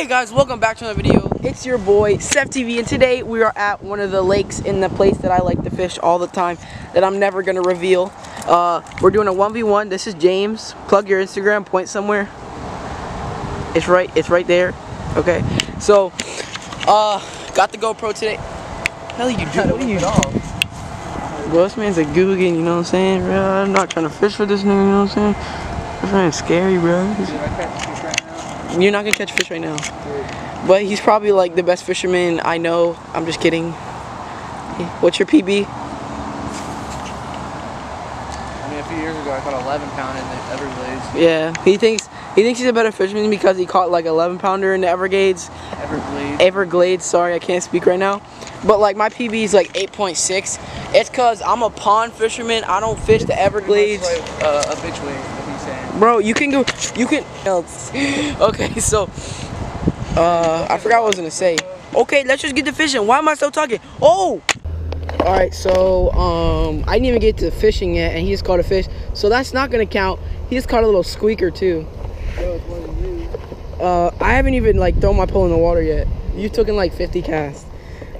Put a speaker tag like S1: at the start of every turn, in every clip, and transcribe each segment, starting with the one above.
S1: Hey guys, welcome back to another video. It's your boy, Seff TV, and today we are at one of the lakes in the place that I like to fish all the time that I'm never gonna reveal. Uh, we're doing a 1v1. This is James. Plug your Instagram, point somewhere. It's right, it's right there. Okay. So, uh, got the GoPro today. Hell you do? What are you doing? Bro, this man's a Googan, you know what I'm saying, bro? I'm not trying to fish for this nigga, you know what I'm saying? This man's scary, bro. You're not gonna catch fish right now. But he's probably like the best fisherman I know. I'm just kidding. What's your PB?
S2: I mean, a few years ago, I caught 11 pound in the Everglades.
S1: Yeah, he thinks he thinks he's a better fisherman because he caught like 11 pounder in the Everglades.
S2: Everglades.
S1: Everglades, sorry, I can't speak right now. But like my PB is like 8.6. It's cause I'm a pond fisherman. I don't fish the Everglades.
S2: Like, uh, a bitch wing, what he's saying.
S1: Bro, you can go. You can. else. Okay, so. Uh, I forgot what I was gonna say. Okay, let's just get to fishing. Why am I still talking? Oh. All right, so um, I didn't even get to fishing yet, and he just caught a fish. So that's not gonna count. He just caught a little squeaker too. Uh, I haven't even like thrown my pole in the water yet. You took in like 50 casts.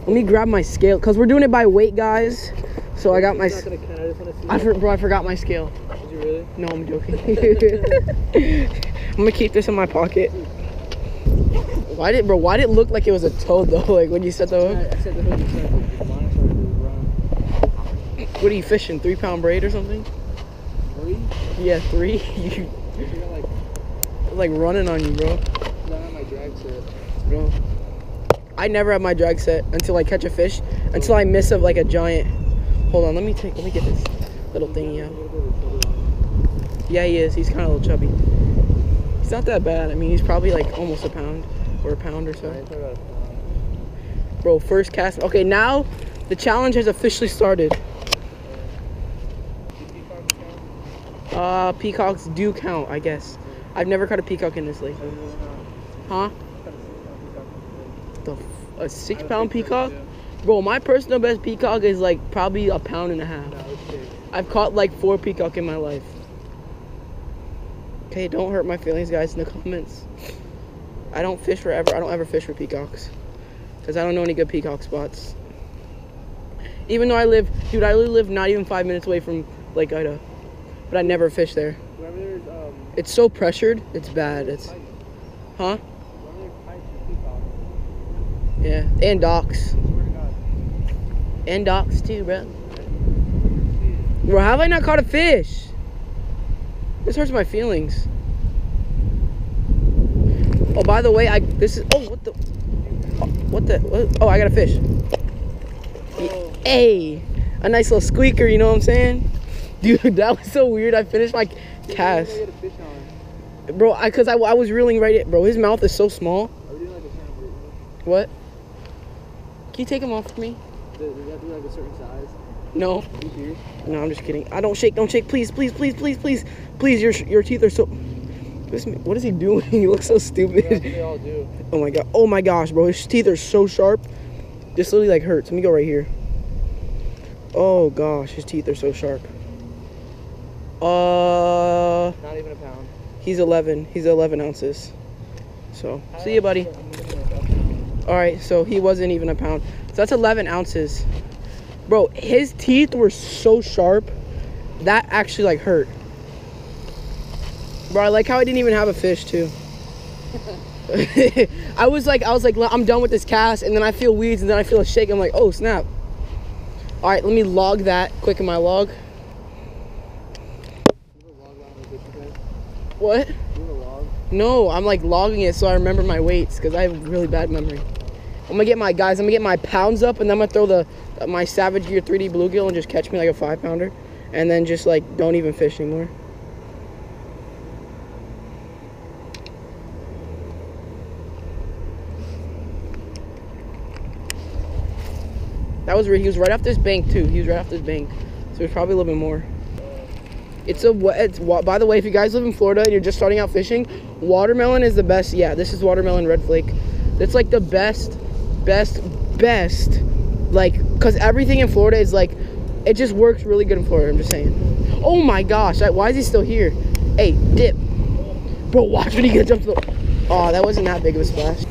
S1: Let me grab my scale, cause we're doing it by weight, guys. So I got my.
S2: It's not gonna count, I just wanna see
S1: I for, bro, I forgot my scale.
S2: Really?
S1: No, I'm joking. I'm gonna keep this in my pocket. Why did, bro? Why did it look like it was a toad though? Like when you set the hook.
S2: I, I said the hook is starting to monitor the run.
S1: What are you fishing? Three pound braid or something?
S2: Three?
S1: Yeah, three. you
S2: like,
S1: like running on you, bro.
S2: I have my drag set.
S1: Bro. I never have my drag set until I catch a fish. Until I miss a like a giant. Hold on, let me take. Let me get this little thingy out. Yeah, he is. He's kind of a little chubby. He's not that bad. I mean, he's probably like almost a pound or a pound or so. Bro, first cast. Okay, now the challenge has officially started. Uh, peacocks do count, I guess. I've never caught a peacock in this lake. Huh? The f- a six pound peacock? Bro, my personal best peacock is like probably a pound and a half. I've caught like four peacock in my life. Okay, don't hurt my feelings, guys, in the comments. I don't fish for ever. I don't ever fish for peacocks. Because I don't know any good peacock spots. Even though I live, dude, I live not even five minutes away from Lake Ida. But I never fish there.
S2: Um,
S1: It's so pressured, it's bad. It's, huh?
S2: wherever pipes and peacocks,
S1: Yeah. And docks.
S2: swear to God.
S1: And docks too, bro. Bro, how have I not caught a fish? This hurts my feelings. Oh, by the way, I this is oh what the oh, what the oh I got a fish. Hey, a nice little squeaker. You know what I'm saying? Dude, that was so weird. I finished my cast, bro. I cause I, I was reeling right at bro. His mouth is so small. What? Can you take him off for me?
S2: Does that be like a certain size?
S1: No.
S2: Are you serious?
S1: No, I'm just kidding. I don't shake, don't shake, please, please, please, please, please, please. Your your teeth are so. This, what is he doing? he looks so stupid.
S2: they all do.
S1: Oh my god. Oh my gosh, bro. His teeth are so sharp. This literally like hurts. Let me go right here. Oh gosh, his teeth are so sharp. Uh,
S2: Not even a pound.
S1: he's 11. He's 11 ounces. So, see you, buddy. All right, so he wasn't even a pound. So that's 11 ounces. Bro, his teeth were so sharp. That actually like hurt. Bro, I like how I didn't even have a fish too. I was like, I was like, I'm done with this cast, and then I feel weeds, and then I feel a shake. I'm like, oh snap. All right, let me log that quick in my log. What? No, I'm like logging it so I remember my weights because I have a really bad memory. I'm gonna get my guys. I'm gonna get my pounds up, and then I'm gonna throw the my Savage Gear 3D bluegill and just catch me like a five pounder, and then just like don't even fish anymore. That was where he was right off this bank too. He was right off this bank, so it's probably a little bit more. It's a it's by the way, if you guys live in Florida and you're just starting out fishing, watermelon is the best. Yeah, this is watermelon red flake. It's like the best, best, best. Like, cause everything in Florida is like, it just works really good in Florida. I'm just saying. Oh my gosh, why is he still here? Hey, dip, bro. Watch when he gets jump. To the- Oh, that wasn't that big of a splash.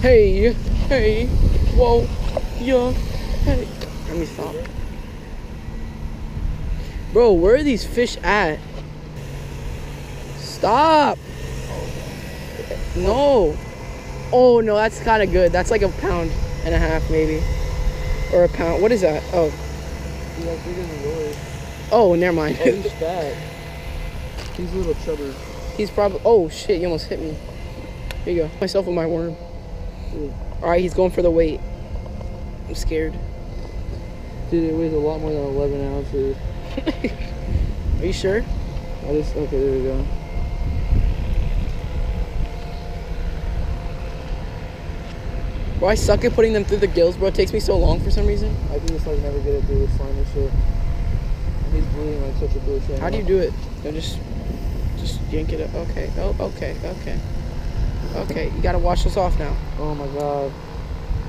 S1: Hey, hey, whoa, yeah, hey. Let me stop. Bro, where are these fish at? Stop. No. Oh, no, that's kind of good. That's like a pound and a half, maybe. Or a pound. What is that? Oh.
S2: Yeah, bigger than yours.
S1: Oh, never mind.
S2: Oh, he's fat. He's a little chubber.
S1: He's probably. Oh shit! You almost hit me. Here you go. Myself with my worm. All right, he's going for the weight. I'm scared.
S2: Dude, it weighs a lot more than 11 ounces.
S1: Are you sure?
S2: I just, okay, there we go.
S1: Bro, I suck at putting them through the gills, bro. It takes me so long for some reason.
S2: I can just like never get it through the slime and shit. He's bleeding like such a bitch right
S1: How do you do it? No, just, just yank it up. Okay. Oh, okay, okay, okay. You gotta wash this off now.
S2: Oh my god.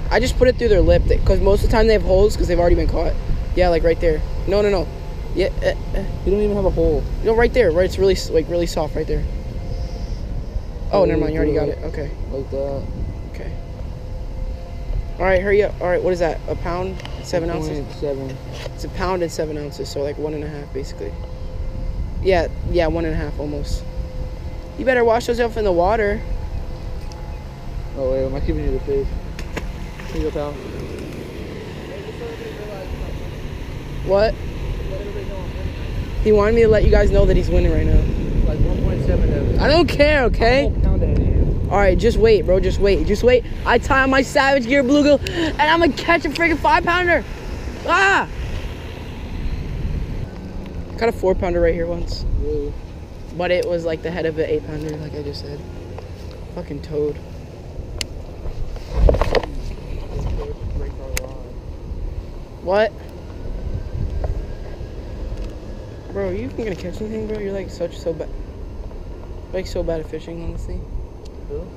S1: I just put it through their lip, because most of the time they have holes because they've already been caught. Yeah, like right there. No, no, no. Yeah, uh, uh,
S2: You don't even have a hole.
S1: no, right there. Right, it's really like really soft right there. Oh,
S2: Oh,
S1: never mind. You already got
S2: it.
S1: it. Okay.
S2: Like that.
S1: All right, hurry up. All right, what is that? A pound, seven ounces.
S2: 0.7.
S1: It's a pound and seven ounces, so like one and a half basically. Yeah, yeah, one and a half almost. You better wash those off in the water.
S2: Oh wait, am I keeping you the fish? Here you go, pal.
S1: What? He wanted me to let you guys know that he's winning right now.
S2: Like 1.7
S1: I don't care, okay?
S2: pound ahead of you.
S1: All right, just wait, bro. Just wait. Just wait. I tie on my Savage Gear bluegill, and I'm gonna catch a freaking five pounder. Ah! Caught a four pounder right here once,
S2: Really?
S1: but it was like the head of an eight pounder, like I just said. Fucking toad.
S2: Break our rod.
S1: What? Bro, you even gonna catch anything, bro? You're like such so bad. Like so bad at fishing, honestly.
S2: Who?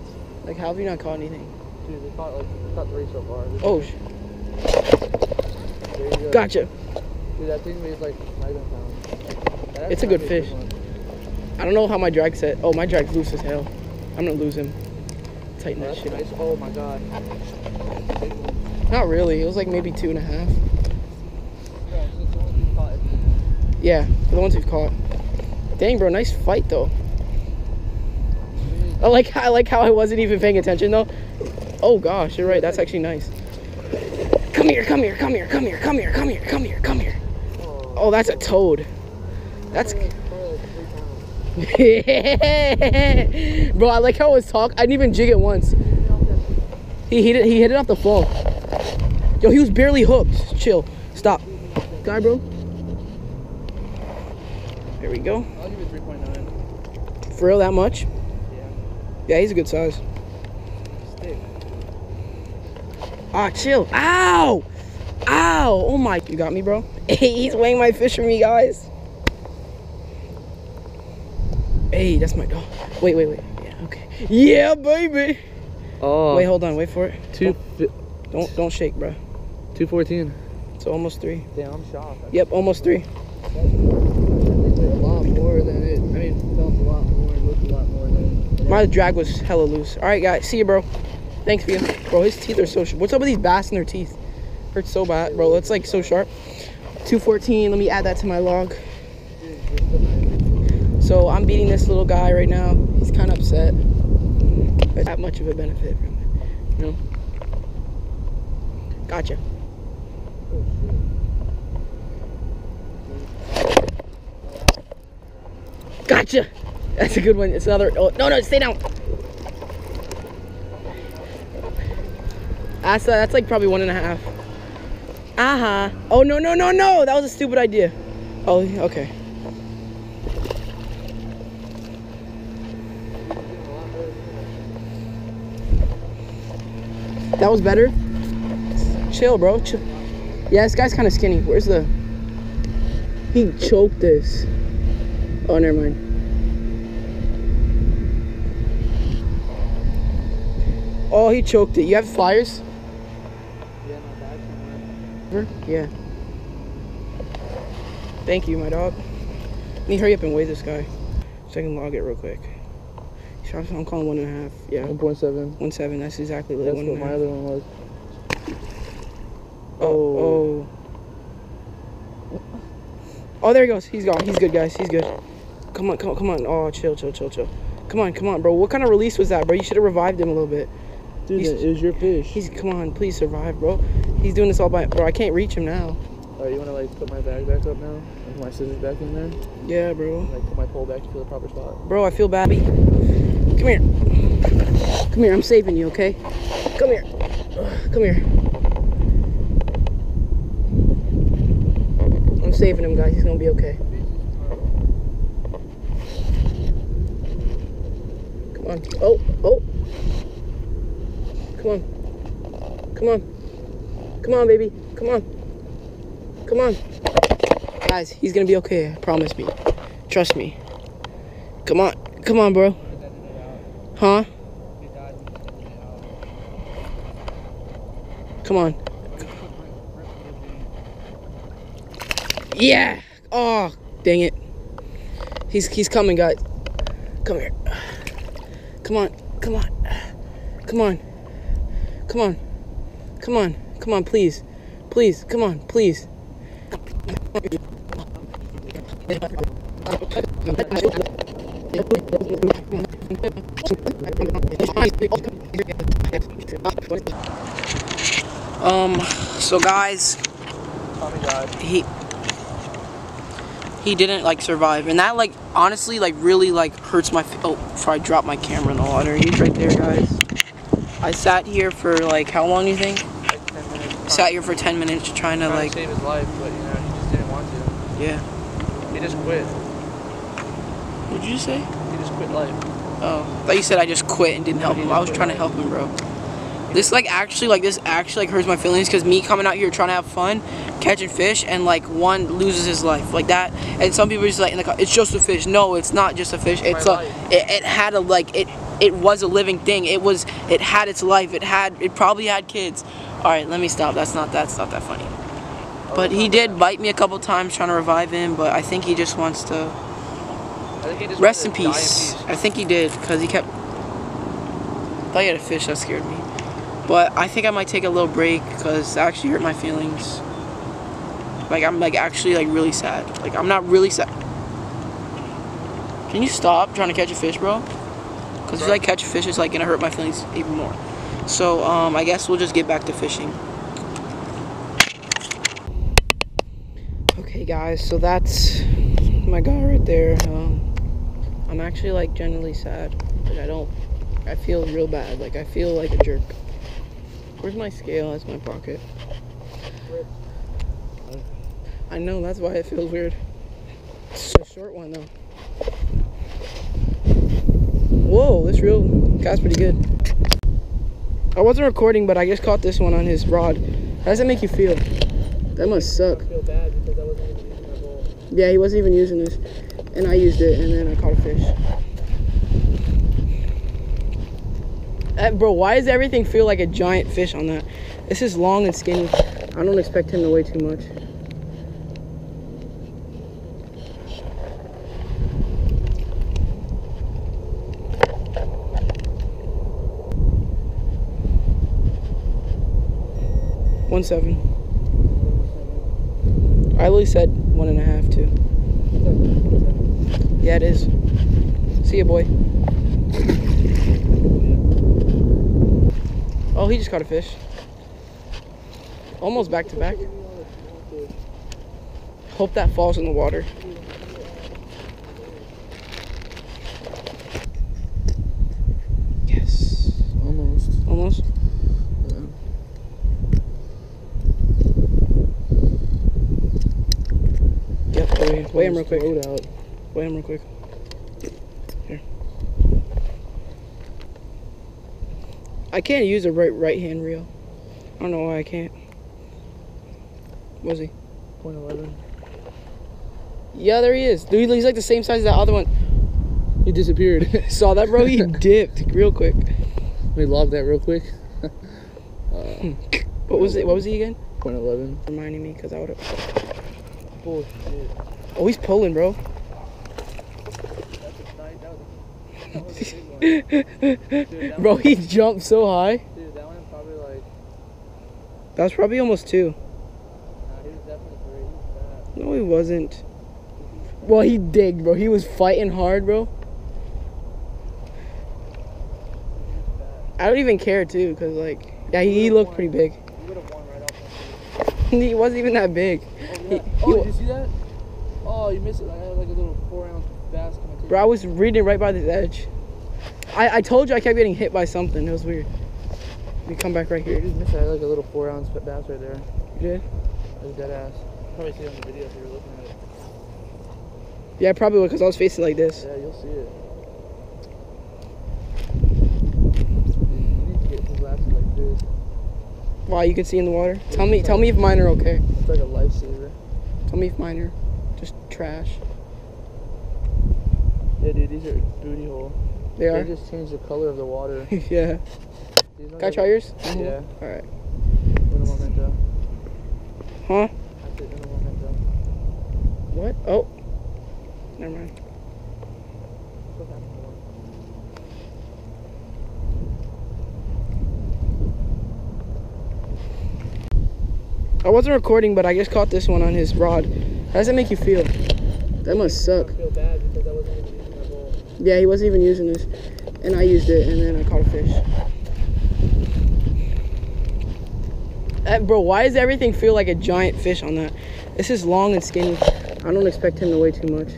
S1: Like, how have you not caught anything?
S2: Dude, we caught like we caught three so far. This
S1: Oh,
S2: is-
S1: sh-
S2: go.
S1: gotcha.
S2: Dude, that thing weighs like not even a pound. That
S1: It's a good fish. I don't know how my drag set. Oh, my drag's loose as hell. I'm gonna lose him. Tighten
S2: Oh,
S1: that shit up.
S2: nice. Oh my god.
S1: Not really. It was like maybe two and a half.
S2: Yeah, so it's the one we caught.
S1: Yeah, for the ones we've caught. Dang, bro, nice fight though. I like I like how I wasn't even paying attention though. Oh gosh, you're right. That's actually nice. Come here, come here, come here, come here, come here, come here, come here, come here.
S2: Oh,
S1: that's a toad. That's
S2: probably like three pounds.
S1: bro. I like how his talk. I didn't even jig it once. He hit it. He hit it off the fall. Yo, he was barely hooked. Chill. Stop. Guy, bro. There we go.
S2: I'll give it 3.9.
S1: For real, that much?
S2: Yeah.
S1: Yeah, he's a good size.
S2: Stick.
S1: Ah, chill. Ow! Ow! Oh my, you got me, bro. He's weighing my fish for me, guys. Hey, that's my dog. Wait, wait, wait. Yeah, okay. Yeah, baby.
S2: Oh.
S1: Wait, hold on. Wait for it.
S2: Two,
S1: Don't don't shake, bro.
S2: 214.
S1: It's almost three.
S2: Damn, I'm shocked.
S1: Yep, almost three.
S2: a lot more than it. I mean, it felt a lot more. It looked a lot more than.
S1: My drag was hella loose. All right, guys. See you, bro. Thanks, for you. Bro, his teeth are so sharp. What's up with these bass in their teeth? Hurts so bad, bro. It's like so sharp. 214. Let me add that to my log. So I'm beating this little guy right now. He's kind of upset. That much of a benefit from it, you know. Gotcha. Gotcha. That's a good one. It's another. Oh, no, no, stay down. That's uh, that's like probably one and a half. Uh huh. Oh no no no no! That was a stupid idea. Oh okay. That was better. Chill, bro. Chill. Yeah, this guy's kind of skinny. Where's the? He choked this. Oh, never mind. Oh, he choked it. You have flyers?
S2: Yeah, my.
S1: Yeah. Thank you, my dog. Let me hurry up and weigh this guy. So I can log it real quick. I'm calling one and a half. Yeah,
S2: 1.7.
S1: one seven. That's exactly like
S2: That's
S1: one
S2: what my
S1: half.
S2: other one was.
S1: Oh, oh, oh. Oh, there he goes. He's gone. He's good, guys. He's good. Come on, come on, come on. Oh, chill, chill, chill, chill. Come on, come on, bro. What kind of release was that, bro? You should have revived him a little bit.
S2: Dude,
S1: He's-
S2: it was your fish.
S1: He's come on, please survive, bro. He's doing this all by, bro. I can't reach him now.
S2: Alright, you wanna like put my bag back up now? And put my scissors back in there?
S1: Yeah, bro.
S2: Like put my pole back to the proper spot?
S1: Bro, I feel bad. Come here. Come here. I'm saving you, okay? Come here. Come here. I'm saving him, guys. He's gonna be okay. Come on. Oh, oh. Come on. Come on. Come on, baby. Come on. Come on. Guys, he's gonna be okay. Promise me. Trust me. Come on. Come on, bro. Huh? Come on. Yeah. Oh, dang it. He's he's coming, guys. Come here. Come on. Come on. Come on. Come on. Come on. Come on, please. Please. Come on, please. Um, so guys, he he didn't like survive and that like honestly like really like hurts my oh if i drop my camera in the water he's right there guys i sat here for like how long you think?
S2: Like 10 minutes.
S1: sat here for 10 minutes trying to
S2: trying
S1: like
S2: to save his life, but you know, he just didn't want to.
S1: yeah.
S2: He just quit.
S1: what did you say?
S2: He just quit life.
S1: oh I thought you said i just quit and didn't
S2: No,
S1: help
S2: he
S1: him. i was trying to help him bro. This like actually like this actually like hurts my feelings because me coming out here trying to have fun catching fish and like one loses his life. Like that and some people are just like, in the it's just a fish. No it's not just a fish. It's a it, it had a like it it was a living thing. It was it had its life. It had it probably had kids. All right let me stop. That's not that's not that funny. But he did bite me a couple times trying to revive him but i think he just wants to
S2: I think he just
S1: rest in
S2: wanted to die
S1: peace. i think he did because he kept I thought he had a fish that scared me. But i think i might take a little break because it actually hurt my feelings. Like i'm like actually like really sad. Like i'm not really sad. Can you stop trying to catch a fish bro if I catch a fish it's like gonna hurt my feelings even more. So um i guess we'll just get back to fishing. Okay guys so that's my guy right there um i'm actually like generally sad like i don't i feel real bad like i feel like a jerk. Where's my scale? That's my pocket. I know that's why it feels weird. It's a short one though whoa this reel guy's pretty good i wasn't recording but i just caught this one on his rod how does that make you feel that must suck
S2: I feel bad because I wasn't even using
S1: yeah, he wasn't even using this. And I used it, and then I caught a fish. Uh, bro, why does everything feel like a giant fish on that? This is long and skinny. I don't expect him to weigh too much. I literally said one and a half too. Yeah, it is. See ya, boy. Oh, he just caught a fish. Almost back to back. Hope that falls in the water. Yes.
S2: Almost.
S1: Almost. Yep, weigh, weigh him real quick.
S2: Out.
S1: Weigh him real quick. Here. I can't use a right right hand reel. I don't know why I can't. Was he?
S2: Point eleven.
S1: Yeah, there he is. Dude, he's like the same size as that other one.
S2: He disappeared.
S1: Saw that, bro? He dipped real quick.
S2: Let me log that real quick. Uh, hmm.
S1: What was it? What was he again?
S2: Point eleven.
S1: Reminding me, cause I would have.
S2: Bullshit.
S1: Oh, he's pulling, bro.
S2: That was a big one. Dude,
S1: Bro, he jumped so high.
S2: Dude, that one probably like.
S1: That was probably almost two.
S2: Nah, he was definitely three. He was.
S1: No, he wasn't. Well, he digged, bro. He was fighting hard, bro. I don't even care, too, because, like, yeah, he, he looked pretty big.
S2: He won right off
S1: he wasn't even that big.
S2: Oh, yeah.
S1: he
S2: oh did you see that? Oh, you missed it. I had like a little four ounce bass coming to
S1: Bro, I was reading right by this edge. I, I told you I kept getting hit by something. It was weird. We come back right here.
S2: You just missed it. I had like a little four ounce bass right there.
S1: You did?
S2: That was dead ass. Probably see it on the video if you were looking at it.
S1: Yeah, probably because I was facing like this.
S2: Yeah, you'll see it. You need to get some glasses like this.
S1: Wow, you can see in the water. Tell me, tell me if mine are okay.
S2: It's like a lifesaver.
S1: Tell me if mine are just trash.
S2: Yeah, dude, these are booty hole.
S1: They
S2: They
S1: are.
S2: just changed the color of the water.
S1: yeah. Can I try yours?
S2: Yeah.
S1: All right. Huh?
S2: I said uno momento.
S1: What? Oh. Never mind. I wasn't recording, but I just caught this one on his rod. How does that make you feel? That must suck.
S2: I feel bad because I wasn't even using my bowl.
S1: Yeah, he wasn't even using this. And I used it, and then I caught a fish. Uh, bro, why does everything feel like a giant fish on that? This is long and skinny. I don't expect him to weigh too much.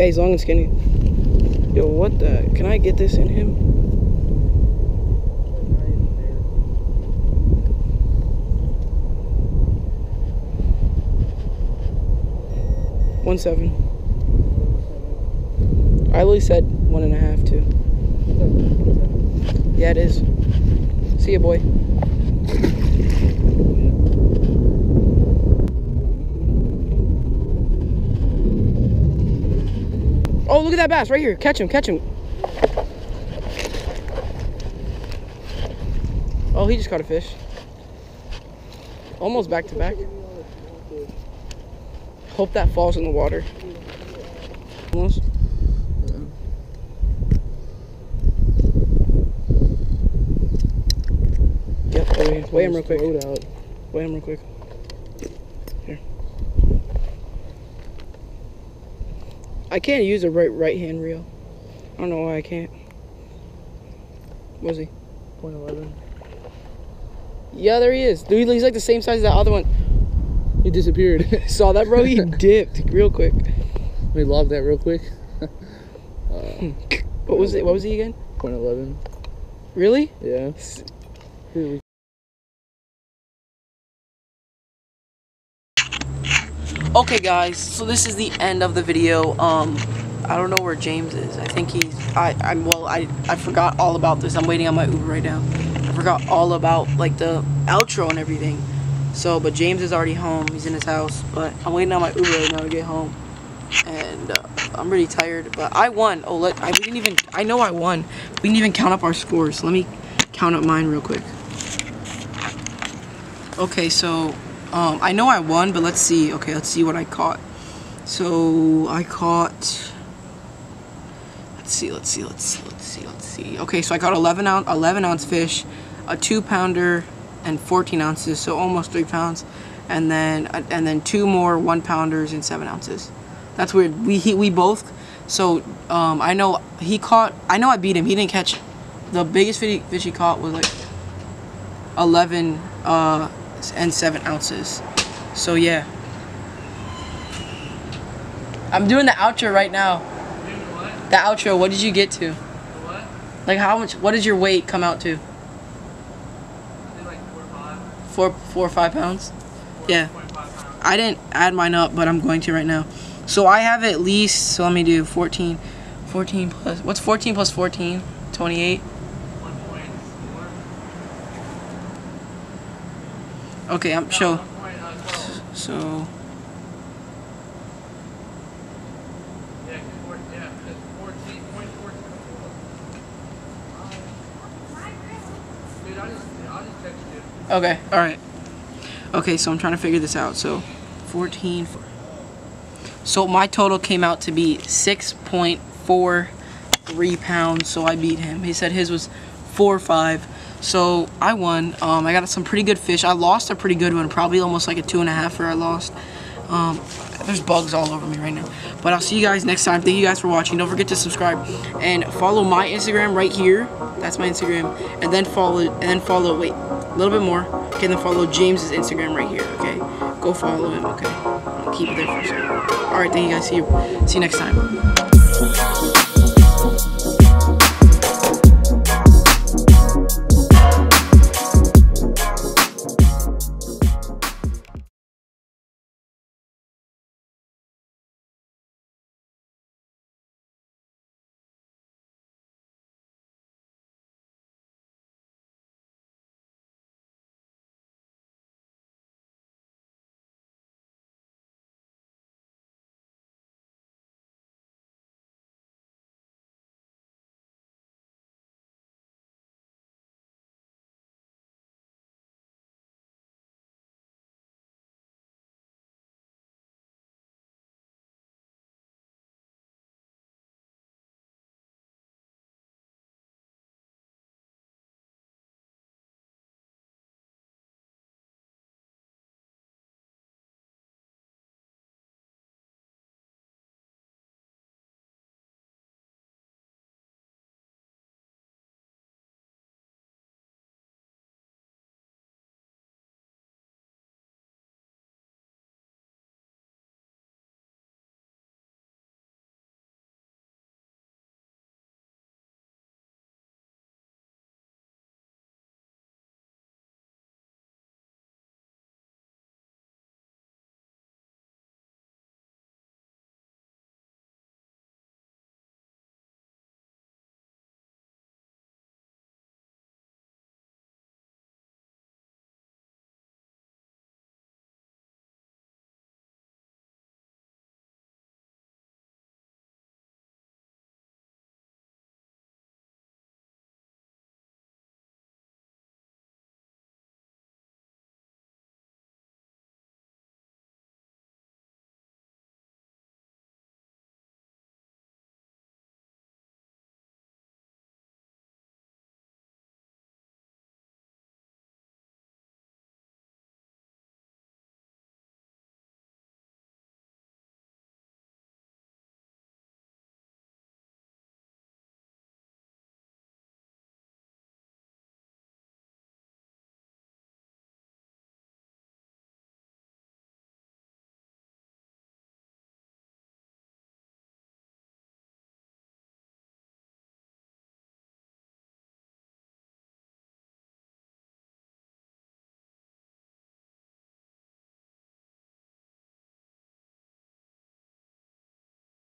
S1: Yeah, he's long and skinny. Yo, what the? Can I get this in him? One seven. I literally said one and a half too. Yeah, it is. See ya, boy. Oh, look at that bass right here. Catch him, catch him. Oh, he just caught a fish. Almost back to back. Hope that falls in the water. Almost. Yep, weigh, weigh him real quick. Weigh him real quick. I can't use a right right hand reel. I don't know why I can't. Was he?
S2: Point eleven.
S1: Yeah, there he is. Dude, he's like the same size as that other one.
S2: He disappeared.
S1: Saw that, bro? He dipped real quick.
S2: Let me log that real quick.
S1: Uh, what was it? What was he again?
S2: Point eleven.
S1: Really?
S2: Yeah.
S1: Okay, guys. So this is the end of the video. Um, I don't know where James is. I think he's. I. I'm. Well, I. I forgot all about this. I'm waiting on my Uber right now. I forgot all about like the outro and everything. So, but James is already home. He's in his house. But I'm waiting on my Uber right now to get home. And uh, I'm really tired. But I won. Oh, let. I we didn't even. I know I won. We didn't even count up our scores. Let me count up mine real quick. Okay, so um, I know I won, but let's see. Okay, let's see what I caught. So I caught. Let's see. Let's see. Let's see. Let's see. Let's see. Okay, so I caught 11 ounce, 11 ounce fish, a two pounder, and 14 ounces, so almost three pounds, and then and then two more one pounders and seven ounces. That's weird. We he, we both. So um, I know he caught. I know I beat him. He didn't catch. The biggest fish he, fish he caught was like 11 uh, and 7 ounces. So yeah. I'm doing the outro right now. The outro, what did you get to?
S2: What?
S1: Like how much what did your weight come out to?
S2: like four five.
S1: Four four or five pounds? Yeah. I didn't add mine up, but I'm going to right now. So I have at least so let me do 14 14 plus what's 14 plus 14? 28. Okay, I'm
S2: sure.
S1: So. Okay, alright. Okay, so I'm trying to figure this out. So, 14. So my total came out to be 6.43 pounds, so I beat him. He said his was 4.5. So, I won. Um, I got some pretty good fish. I lost a pretty good one. Probably almost like a 2.5 for I lost. Um, there's bugs all over me right now. But I'll see you guys next time. Thank you guys for watching. Don't forget to subscribe and follow my Instagram right here. That's my Instagram. And then follow and then follow wait, a little bit more. Okay, then follow James's Instagram right here, okay? Go follow him, okay? I'll keep it there for a second. Alright, thank you guys. See you see you next time.